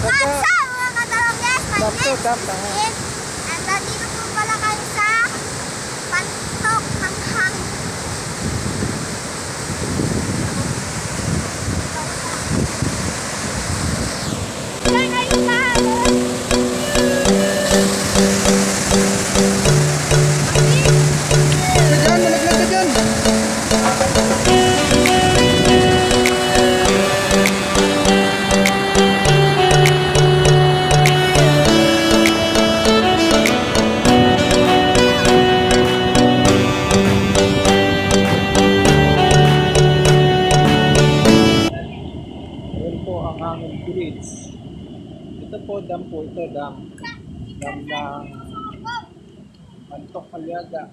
What's up mga katalongges? My name is. At nandito po pala kayo sa Pantok ng hangin? Ka dyan, hangin bridge. Ito po, dam po ito, dam. Dam ng Antok Aliaga.